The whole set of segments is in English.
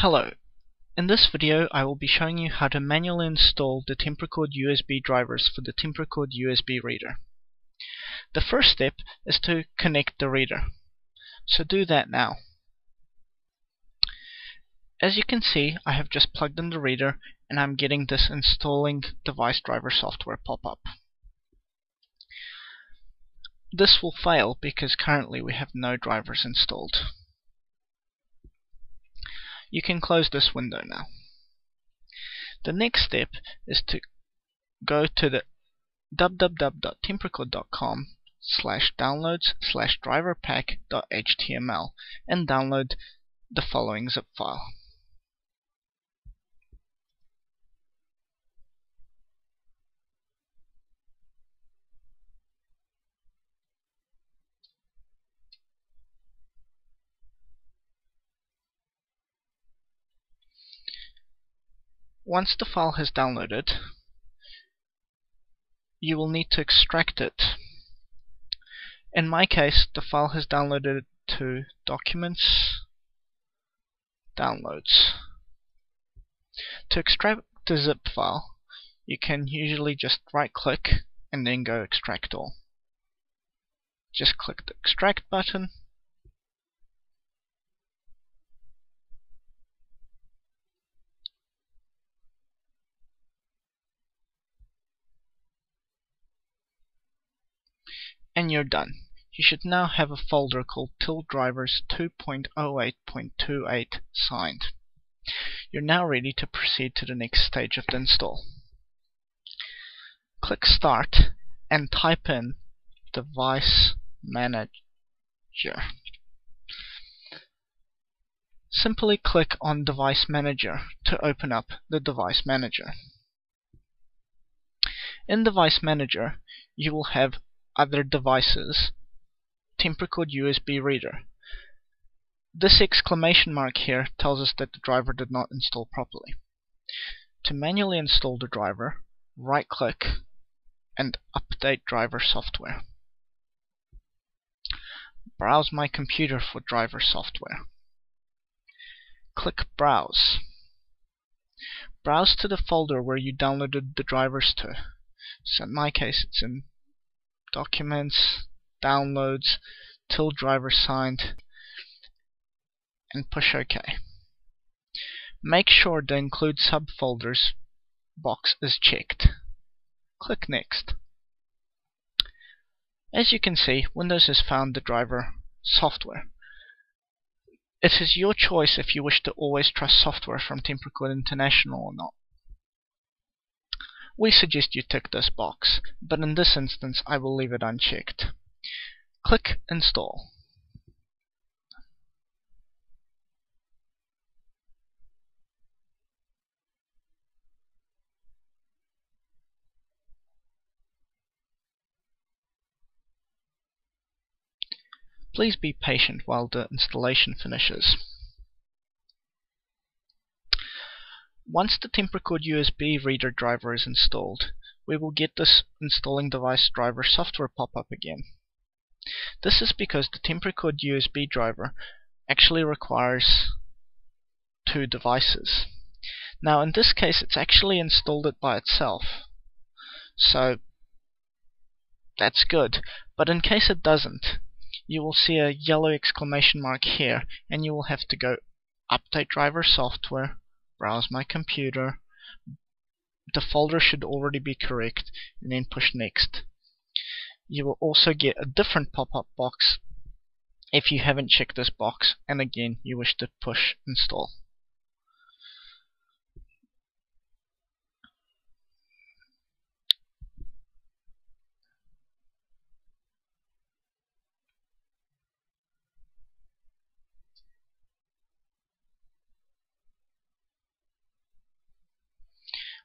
Hello. In this video I will be showing you how to manually install the Temprecord USB drivers for the Temprecord USB reader. The first step is to connect the reader. So do that now. As you can see, I have just plugged in the reader and I'm getting this installing device driver software pop-up. This will fail because currently we have no drivers installed. You can close this window now. The next step is to go to the www.temprecord.com slash downloads slash driverpack.html and download the following zip file. Once the file has downloaded, you will need to extract it. In my case, the file has downloaded to Documents, Downloads. To extract the zip file, you can usually just right click and then go extract all. Just click the extract button and you're done. You should now have a folder called TilDrivers 2.08.28 signed. You're now ready to proceed to the next stage of the install. Click Start and type in Device Manager. Simply click on Device Manager to open up the Device Manager. In Device Manager, you will have other devices Temprecord USB reader. This exclamation mark here tells us that the driver did not install properly. To manually install the driver, right click and update driver software. Browse my computer for driver software. Click Browse. Browse to the folder where you downloaded the drivers to. So in my case it's in documents, downloads, till driver signed, and push OK. Make sure the include subfolders box is checked. Click next. As you can see, Windows has found the driver software. It is your choice if you wish to always trust software from Temprecord International or not. We suggest you tick this box, but in this instance I will leave it unchecked. Click Install. Please be patient while the installation finishes. Once the Temprecord USB reader driver is installed, we will get this installing device driver software pop up again. This is because the Temprecord USB driver actually requires two devices. Now in this case it's actually installed it by itself. So that's good. But in case it doesn't, you will see a yellow exclamation mark here and you will have to go update driver software browse my computer. The folder should already be correct and then push next. You will also get a different pop-up box if you haven't checked this box and again you wish to push install.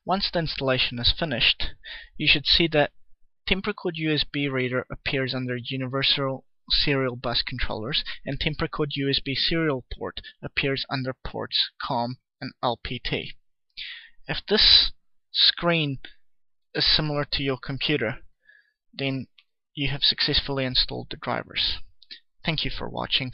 Once the installation is finished, you should see that Temprecord USB reader appears under Universal Serial Bus Controllers and Temprecord USB serial port appears under ports COM and LPT. If this screen is similar to your computer, then you have successfully installed the drivers. Thank you for watching.